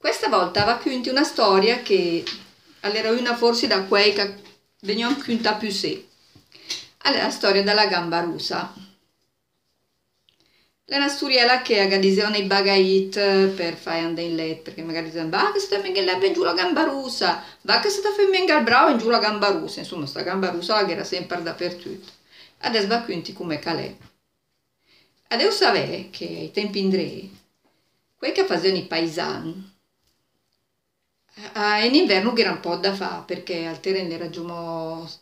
Questa volta va racconti una storia che all'eroina forse da quei che venivano raccontata più sé. Allora, la storia della gamba russa. È una storiella che aggadisevano i bagait per fare andare in letto, perché magari dicevano, va che sta venga in giù la gamba russa, va che sta il bravo in giù la gamba russa, insomma, sta gamba russa la era sempre dappertutto. Adesso va racconti come calè. Adesso sapere che ai tempi indrei, quei che facevano i paesani, in inverno era un po' da fare perché al terreno giù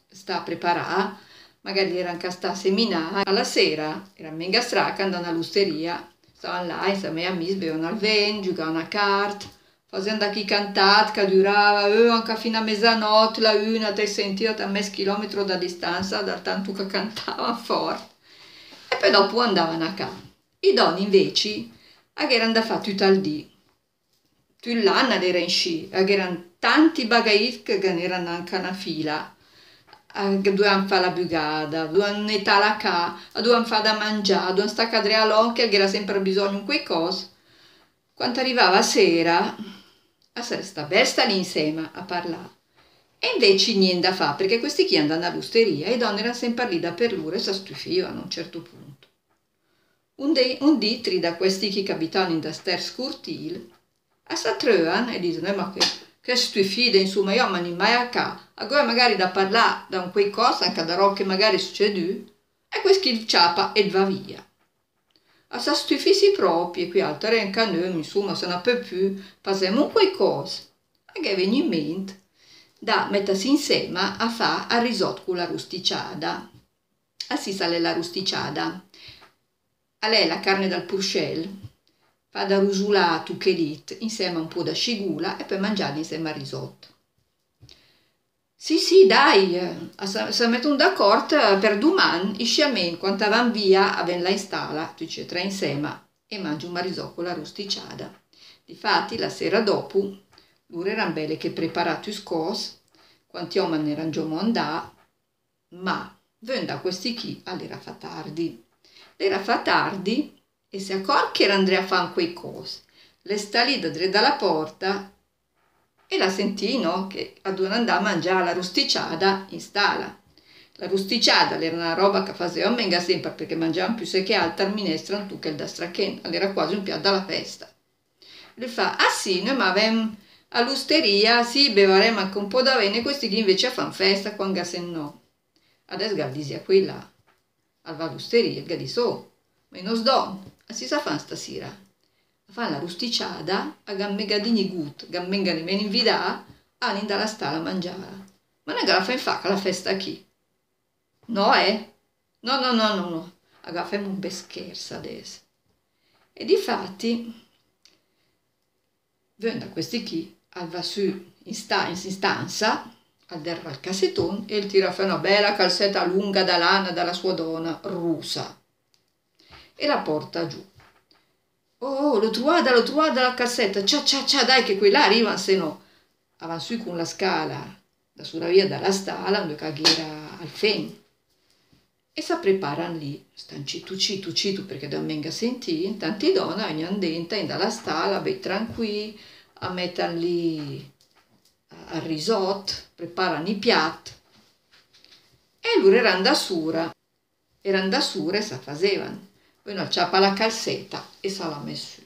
sta a preparare, magari era anche sta a seminare. Alla sera era mega straca andando all'usteria, stavano là insieme a amici, bevevano al vino, giocavano a carte, facendo chi cantate che durava eh, anche fino a mezzanotte, la una, te sentiva a mezzo chilometro da distanza da tanto che cantavano forte e poi dopo andavano a casa. I doni invece erano da fare tutto il dì. Erano in sci, erano tanti bagait che erano anche una fila. Dovevano fare la bugada, dovevano mettere ca, dovevano fare da mangiare, dovevano stare a cadere all'occhio che era sempre bisogno di quei cose. Quando arrivava sera, a sera sta besta lì insieme a parlare. E invece niente da fare, perché questi qui andavano all'osteria e donne erano sempre lì da per loro e si stufivano a un certo punto. Un, de, un ditri da questi che abitavano in da ster scurtil, a sa trovano e dicono, eh, ma che, che stufide, insomma, io non mai a ca, allora magari da parlare da un quei cose, anche da roba che magari succede, e questi ciapa e va via. A sa stufisi proprio, qui altre anche noi, insomma, se non può più, facciamo quei cose. E che viene in mente da mettersi insieme a fare il risotto con la rusticciada. Ah si sale la rusticciada. A lei la carne dal purcell, fa da rusulato che lit insieme a un po' da scigula e poi mangiarli insieme al risotto. Sì, sì, dai, se mettono d'accordo per domani, i sciamen, quando vanno via, avendo la installa, tutti e tre insieme, e mangiano un risotto con la rusticciada. Difatti, la sera dopo, loro erano belle che preparato le cose, quanti uomini erano già andati, ma venda questi chi all'era fa tardi. L'era fa tardi e si accorge che era Andrea fare quei cose. Le sta lì da dalla porta e la sentì no, che doveva andare a mangiare la rusticciada in stalla. La rusticciada era una roba che faceva menga sempre perché mangiavano più se che alta al minestra tu che il da strachen, era quasi un piatto alla festa. Le fa, ah sì, noi ma avevamo all'osteria, sì, bevaremo anche un po' da bene, questi che invece fanno festa quando se no. Adesso Gardisi a quella, all'osteria, che dice, oh, ma non sdon, si sa fare stasera? Fa la rusticciada, a gammegadini gut, gammengani meno invida, all'in dalla stalla a mangiare. Ma non la fai fa la festa qui? No, eh? No, no, no, no, no. Agaffiamo un bel scherzo adesso. E difatti, vengono questi qui va su in, sta, in stanza, al derva al cassetton e il tira fuori una bella calzetta lunga da lana dalla sua donna russa e la porta giù. Oh, lo trovate, lo trovate la cassetta, ciao ciao ciao, dai che qui là arrivano, se no. Avanti su con la scala, da sulla via dalla stalla, dove caghiera al fen. E si preparano lì, stanno citu citu citu perché da menga sentì, tanti donne hanno dentro, in dalla stalla, bei tranquilli, a mettere lì al risotto, preparano i piatti. E loro erano da sura, erano da sura e si facevano. Poi non ciappa la calzetta e se la messo.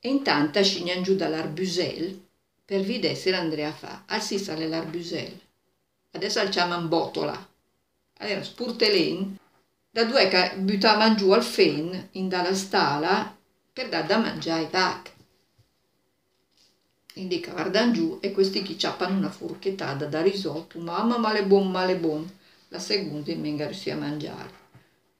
E intanto scignan giù dall'arbusel per vedere se Andrea fa. Sì, sale l'arbusel. Adesso al chiamano botola. Allora spurtelen, da due che buttavano giù al fen in dalla stala per dare da mangiare ai vacche indica guardano giù e questi chi ciappano una forchettata da risotto, mamma male buon male buon, la seconda in menga riuscì a mangiare.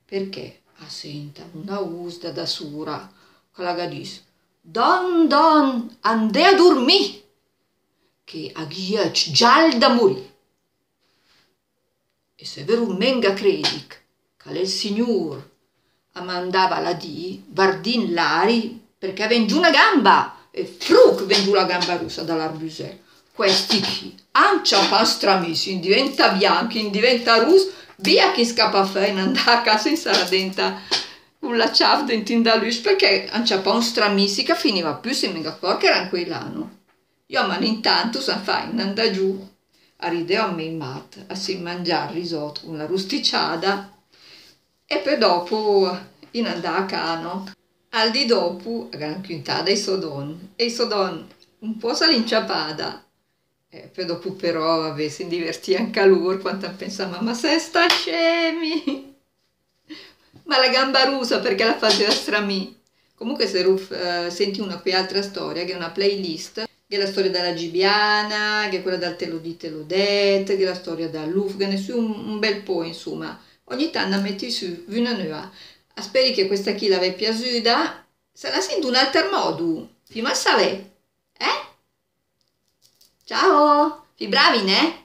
Perché? Ah, senta, una usda da sura, quella dice, don don, ande a dormì, che a ghiac già da morì. E se vero menga credic, che il signor a mandava la di, vardin lari, perché aveva giù una gamba, e fruc vendu la gamba russa dall'arbusel. Questi qui, ancia pastramisi, diventa bianchi, diventa russo, via chi scappa a fare, andare a casa in sala denta con la ciave dentro da luce perché non c'è un stramisi che finiva più se mi ricordo che era qui l'anno. Io ma intanto san fai andare giù a ridere a me in mat a si mangiare risotto con la rusticciata e poi dopo in andare a cano. Al di dopo a gran quintata i sodon e i sodon un po' s'alinciapada e poi dopo però vabbè, si divertì anche a loro quando pensava ma se sta scemi ma la gamba rusa perché la faceva stramì. Comunque se Ruf uh, senti una qui altra storia, che è una playlist, che è la storia della Gibiana, che è quella dal Telo di Telodet, che è la storia dall'Ufgane, su un, un, bel po' insomma. Ogni tanto metti su una nuova. Speri che questa chi l'aveva piaciuta, la sento un altro modo, fino a eh? Ciao, fi bravi, ne?